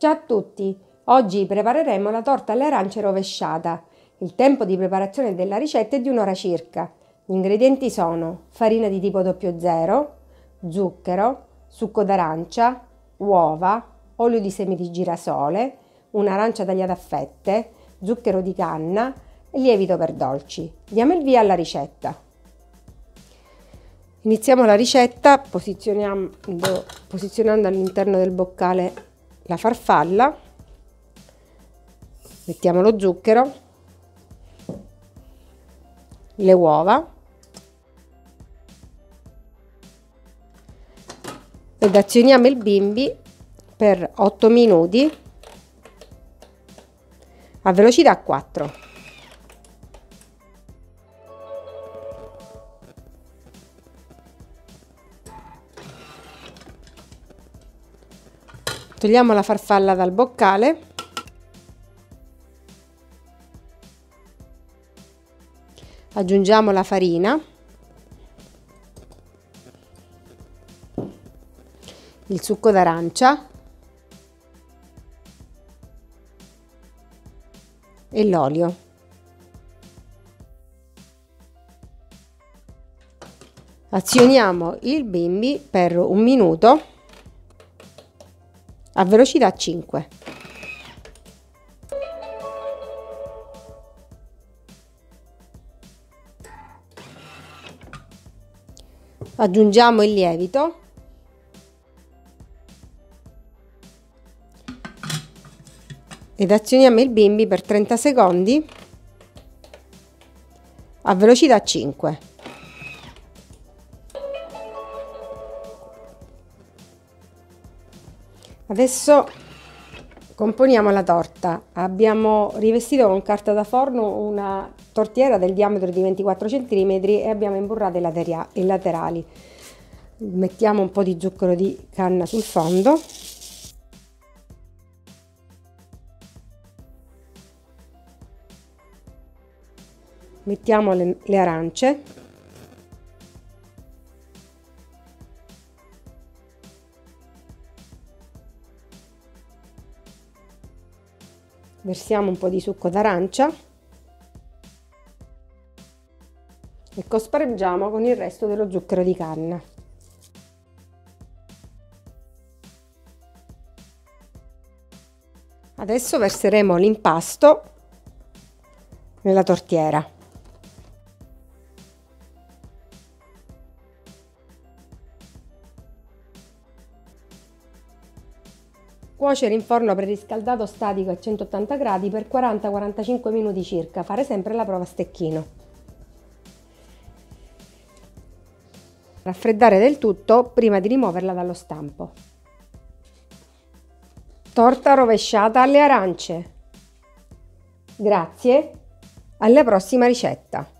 Ciao a tutti! Oggi prepareremo la torta alle arance rovesciata. Il tempo di preparazione della ricetta è di un'ora circa. Gli ingredienti sono farina di tipo 00, zucchero, succo d'arancia, uova, olio di semi di girasole, un'arancia tagliata a fette, zucchero di canna e lievito per dolci. Diamo il via alla ricetta. Iniziamo la ricetta posizionando, posizionando all'interno del boccale la farfalla, mettiamo lo zucchero, le uova ed azioniamo il bimbi per 8 minuti a velocità 4. Togliamo la farfalla dal boccale. Aggiungiamo la farina. Il succo d'arancia. E l'olio. Azioniamo il bimbi per un minuto a velocità 5. Aggiungiamo il lievito. Ed azioniamo il bimbi per 30 secondi a velocità 5. Adesso componiamo la torta. Abbiamo rivestito con carta da forno una tortiera del diametro di 24 cm e abbiamo imburrato i laterali. Mettiamo un po' di zucchero di canna sul fondo. Mettiamo le, le arance versiamo un po' di succo d'arancia e cospargiamo con il resto dello zucchero di canna. Adesso verseremo l'impasto nella tortiera. Cuocere in forno preriscaldato statico a 180 gradi per 40-45 minuti circa, fare sempre la prova a stecchino. Raffreddare del tutto prima di rimuoverla dallo stampo. Torta rovesciata alle arance. Grazie, alla prossima ricetta!